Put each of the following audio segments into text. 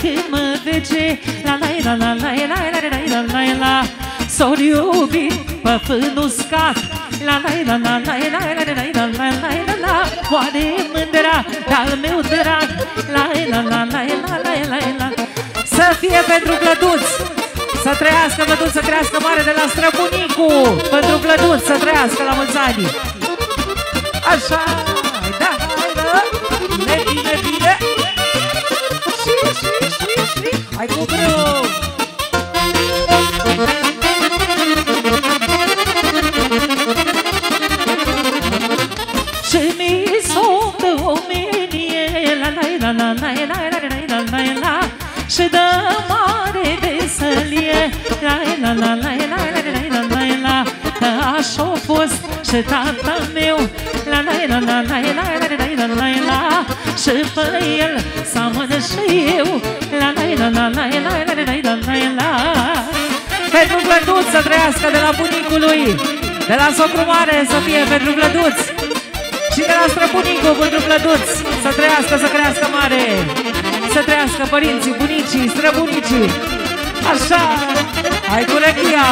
când mă vege La la la la la la la la la la la S-or iubit pe fân uscat La la la la la la la la la la la la la Moare mândra, dar meu drag La la la la la la la la Să fie pentru plătuți să trăiască vădut, să crească mare de la străbunicu Pentru plătut, să trăiască la mulți ani Așa, hai cu grâu Și mi sunt omenie La la la la la la la la la la la Și dă mare veselie La la la la la la la la la la Că așa a fost și tata meu La la la la la la la la la la la Și pe el seamănă și eu La la la la la la la la la la la Pentru plătuț să trăiască de la bunicul lui De la socru mare să fie pentru plătuți și de la străbunicul pentru plătuți Să trăiască, să crească mare Să trăiască părinții, bunicii, străbunicii Așa, hai cu rechia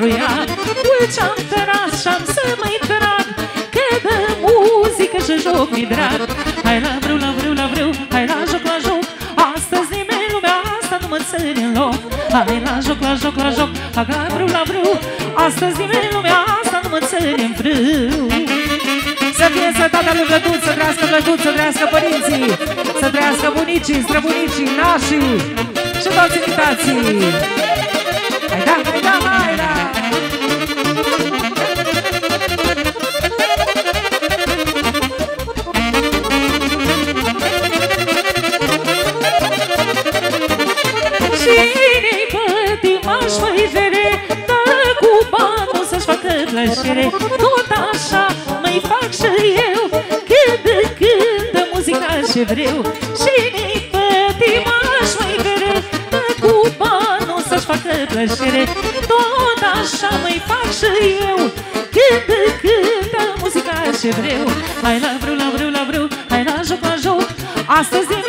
pentru ea Mult ce-am tărat și-am să mai trag Că de muzică și joc mi drag Hai la vreu, la vreu, la vreu Hai la joc, la joc. Astăzi nimeni lumea asta nu mă ține în loc. Hai la joc, la joc, la joc Hai la vreu, la vreu. Astăzi nimeni lumea asta nu mă ține în frâu. Să fie sănătatea lui Vlăduț, să trăiască Vlăduț, să trăiască părinții Să trăiască bunicii, străbunicii, nașii Și toți invitații. Hai da, plăcere Tot așa mai fac și eu. Când cântă muzica ce vreau Cine-i pătimaș mai vere Dă cu banul să-și facă plăcere. Tot așa mai fac și eu. Când cântă muzica ce vreau. Hai la vreu, la vreu, la vreu Hai la joc, la joc. Astăzi din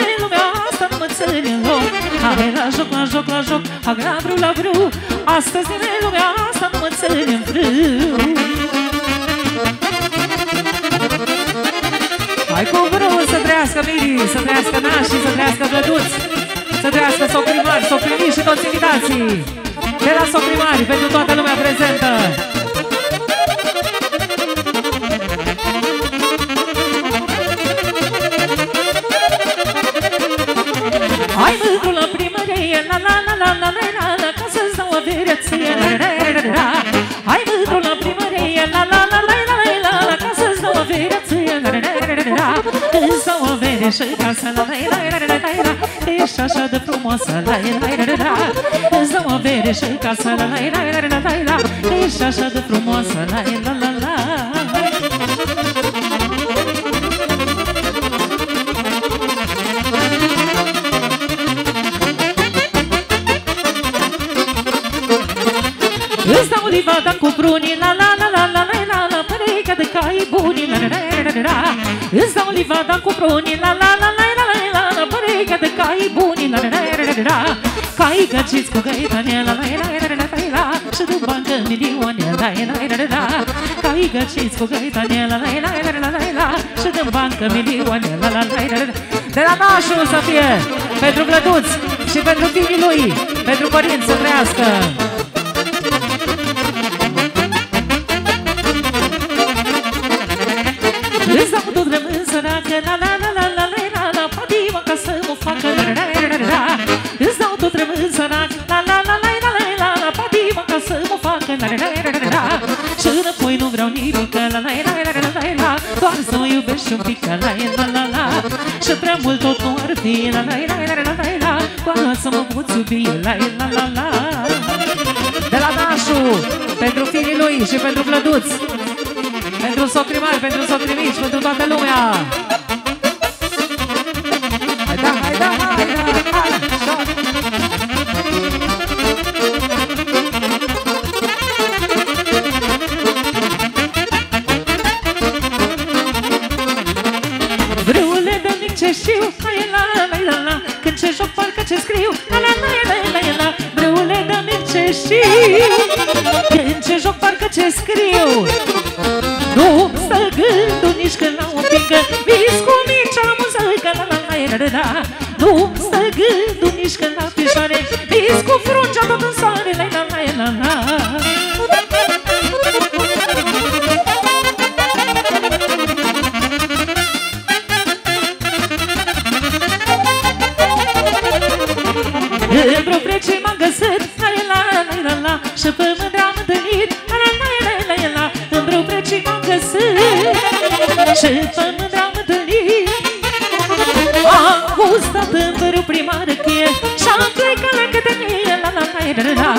joc, la joc, la joc Hai la vreu, la vreu Astăzi din lumea asta nu mă ține în frâu Hai cu vreu să trăiască mirii, să trăiască nașii, să trăiască vlăduți Să trăiască socrimari, socrimii și toți invitații. De la socrimari, pentru toată lumea prezentă și casă, la la la la la la la Ești așa de frumoasă, la la la la la Îți dau avere și casă, la la la la la la la Ești așa de frumoasă, la la la la Îți dau livada cu prunii, Îți dau livada cu prunii La la la la la la la la Păreca de cai buni La la la la la la Cai găciți cu găitane La la la la la la la Și după bancă milioane La la la la la Cai găciți cu găitane La la la la la la la Și după bancă milioane La la la la la De la nașul să fie Pentru glăduți și pentru fiii lui Pentru părinți să trăiască rămân săracă La la la la la la la la Patima ca să mă facă la la la la la Îți dau tot rămân săracă La la la la la la la la Patima ca să mă facă la la la la la la Și înapoi nu vreau nimic La la la la la la la doar să mă iubești un pic La la la la Și prea mult tot nu ar fi La la la la la la la Doar să mă poți iubi La la la la De la Dașu Pentru fiii lui și pentru plăduți Pentru socrimari, pentru socrimici Pentru toată lumea ce știu Când ce joc parcă ce scriu? Nu stă gândul nici când la o pică Vis cu micea muzică La la la la la la Nu stă gândul nici când la pișoare Vis cu fruncea tot în soare La la la la la În vreo frece m-am găsit La la la la la Și pe mândre am întâlnit La la la la la la În vreo frece m-am găsit Și pe mândre am întâlnit Am gustat în părul primară cheie Și-am plecat la cătănie La la la la la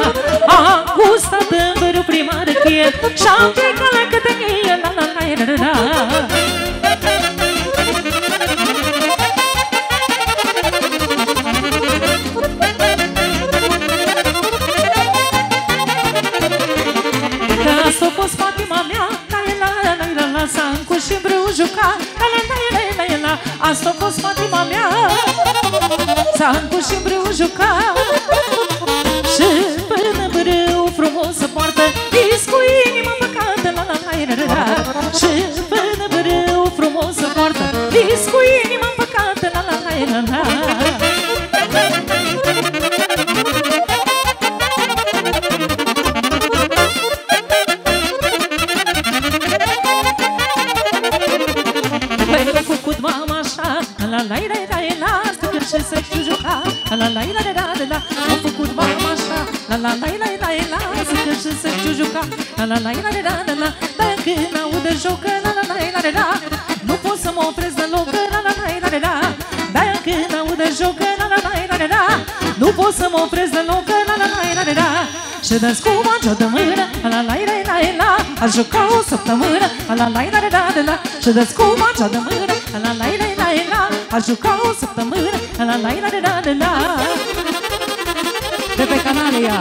Am gustat în părul primară cheie Și-am plecat la cătănie La la la la la la la Stăcăr și să știu juca La la la la la la la Mi-a făcut mama așa La la la la la la Stăcăr și să știu juca La la la la la la la Dar când aud jocă La la la la la la Nu pot să mă opresc deloc La la la la la la Dar când aud jocă La la la la la la Nu pot să mă opresc deloc La la la la la la Și dă cu mangea de mână La la la la la la A juca o săptămână La la la la la la la Și dă cu mangea de mână La la la la la la A juca o săptămână La la la la la la la De pe Canalia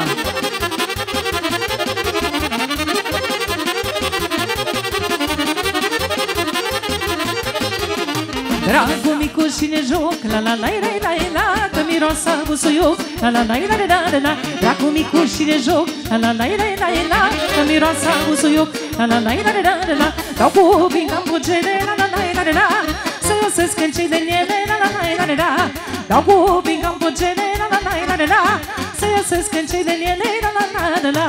Dragul micu și ne joc La la la la la la Că miroasa busuioc La la la la la la la Dragul micu și ne joc La la la la la la Că miroasa busuioc La la la la la la la Dau cu bine am bugele La la la la la la Să iosesc în cei de nieve La la la la la la Dau cu bine am bugele La la la la la la Să iosesc în cei de nieve La la la la la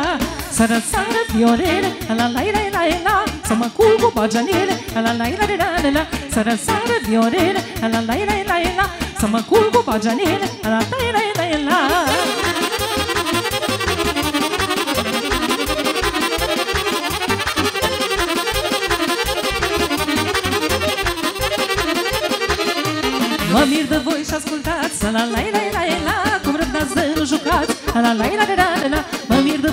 Să răsară violele La la la la la la Să mă culc cu bagianele La la la la la la la Să răsară violele La la la la la la Să mă culc cu bagianele La la la la la la și ascultați La la la la la la Cum răbdați de nu jucați. La la la la la la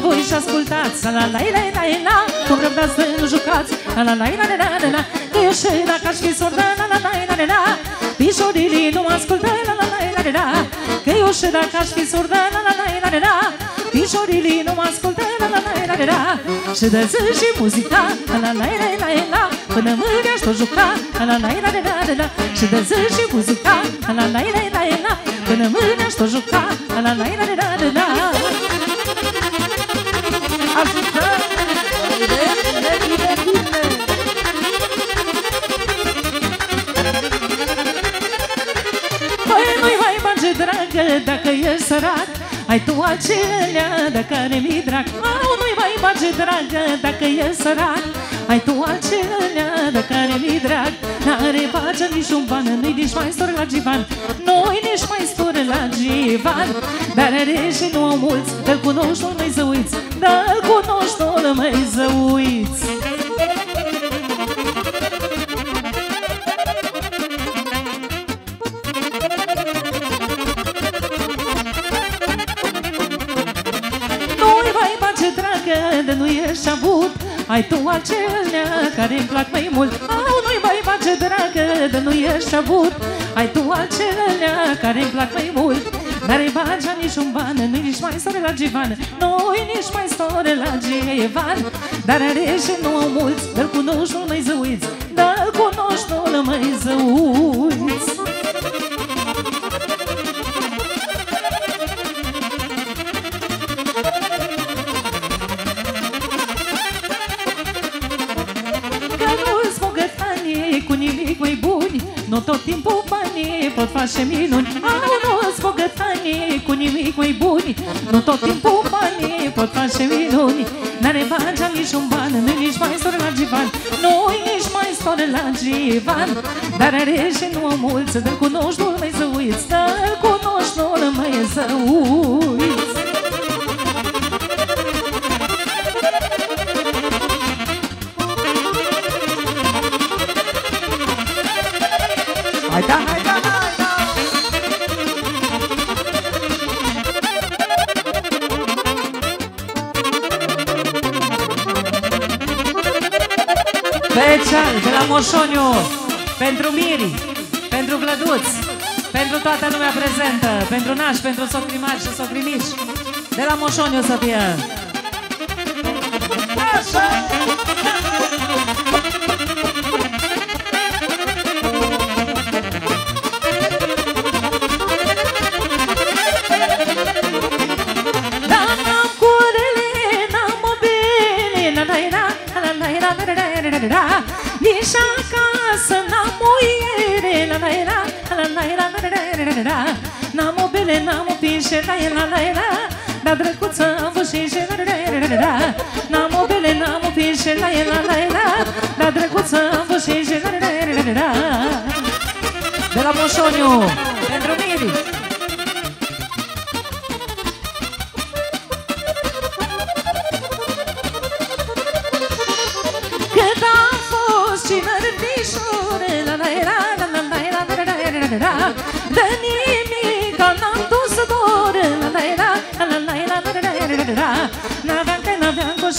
voi și ascultați La la la la la la Cum răbdați de nu jucați La la la la la la la Că eu și dacă aș fi sordă La la la la la la Pișorilii nu mă ascultă La la la la la la Că eu și dacă aș fi sordă La la la la la la Pișorilii nu mă ascultă La la la la la la Și de zi și muzica La la la la la la Până mâine aș tot juca La la la la la la la Și de zi și muzica La la la la la la Până mâine aș tot juca La la la la la la la Ai tu acelea de care mi drag Au, nu-i mai bage dragă dacă ești sărac. Ai tu acelea de care mi drag N-are bage niciun ban, nu-i nici mai stor la divan Nu-i nici mai stor la divan Dar are și nu au mulți Dă-l cunoști, nu-l mai zăuiți Dă-l cunoști, nu-l mai zăuiți Ai tu acelea care îmi plac mai mult. Au, nu-i mai face dragă, de nu ești avut. Ai tu acelea care îmi plac mai mult. Dar e bagea nici un ban, nu nici mai store la Givan. Nu-i nici mai store la Givan Dar are și nu au mulți, dar cunoști nu mai zăuiți. Dar cunoști nu mai zăuiți tot timpul banii pot face minuni. Au, nu-s bogătanii cu nimic mai buni. Nu tot timpul banii pot face minuni. N-are bagea nici un ban, nu nici mai stor la givan nu nici mai stor la givan Dar are și nu mulți, dar cunoști, nu mai să uiți Dar cunoști, nu mai să uiți Moșoniu Pentru Miri Pentru Vlăduț Pentru toată lumea prezentă Pentru nași, pentru socrimari și socrimici De la Moșoniu să fie Așa! La la la N-am o bele, n-am o pinșe la la la la. Dar drăguță am vășișe la la la la N-am o bele, n-am o pinșe la la la la. Dar drăguță am vășișe la la la la De la Moșoniu, pentru Miri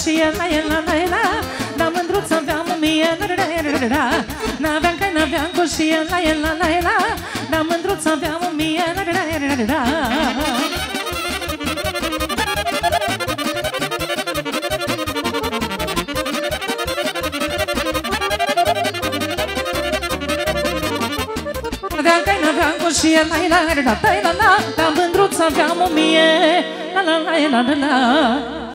n-aveam coșie la el la la la Dar mândruț aveam o mie N-aveam că n-aveam coșie la el la la la Dar mândruț aveam o mie și el la la la la la la la Dar mândruț aveam o mie La la la la la la